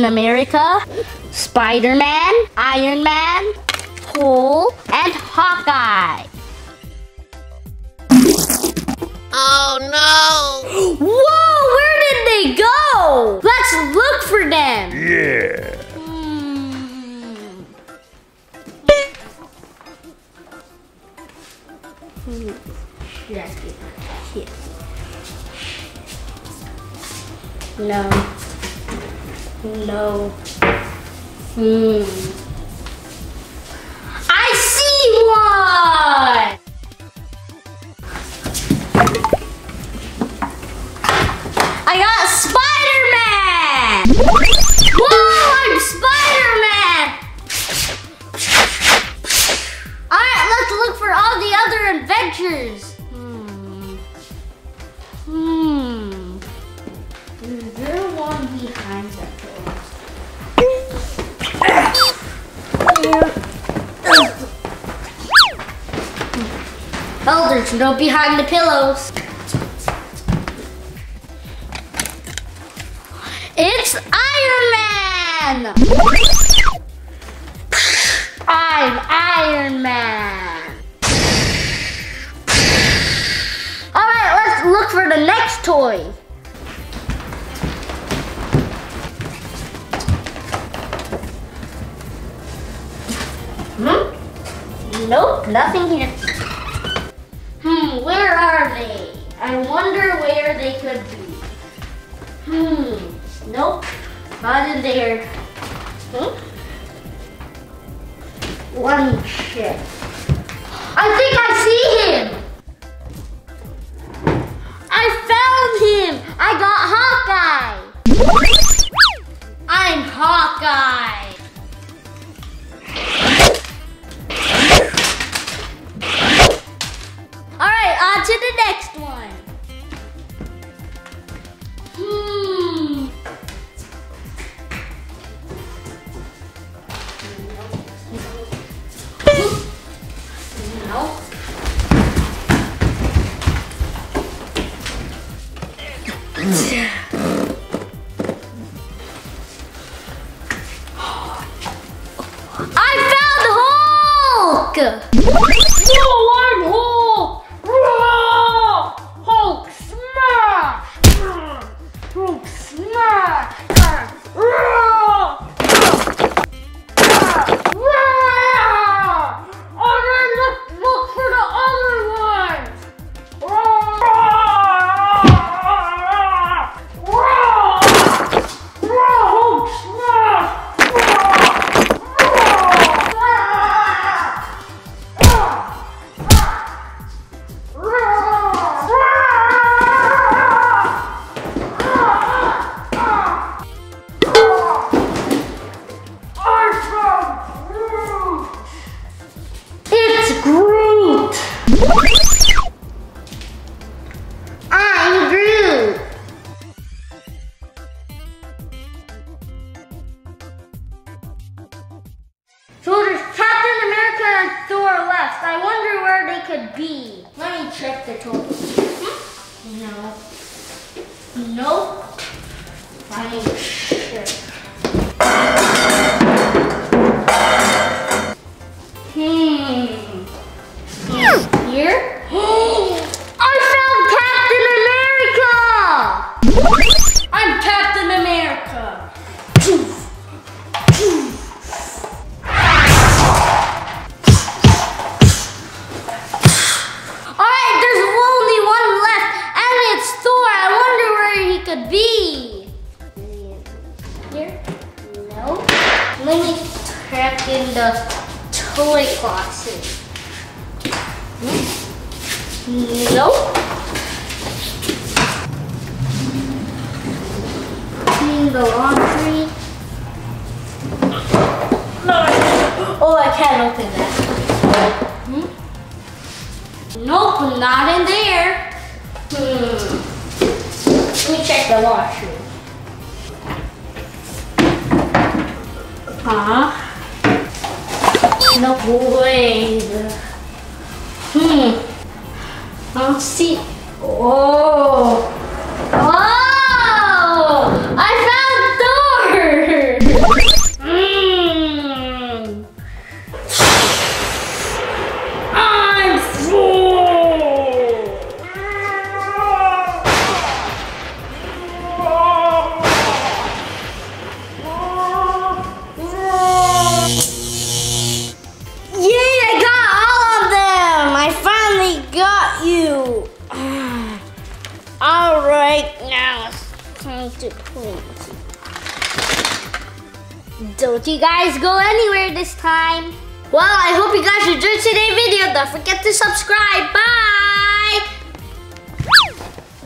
Captain America, Spider-Man, Iron Man, Hulk, and Hawkeye. Oh no! Whoa, where did they go? Let's look for them. Yeah. Hmm. Should I? No. No. Hmm. I see one! I got Spider-Man! Whoa, I'm Spider-Man! Alright, let's look for all the other Avengers. Oh, there's no behind the pillows. It's Iron Man! I'm Iron Man! Alright, let's look for the next toy. Hmm? Nope, nothing here. Where are they? I wonder where they could be. Hmm, nope, not in there. Hmm? One check. I think I see him. I found Hulk! No, could be. Let me check the total. No. Nope. Let me. Hmm. Here? I found Captain America! I'm Captain America! Could be. Here? No. Let me check in the toy. Hmm? Nope. In the laundry. No. Oh, I can't open that. Hmm? Nope, not in there. Hmm. Let me check the washroom. Huh? No way. Hmm. Let's see. Oh. Don't you guys go anywhere this time. Well, I hope you guys enjoyed today's video. Don't forget to subscribe. Bye!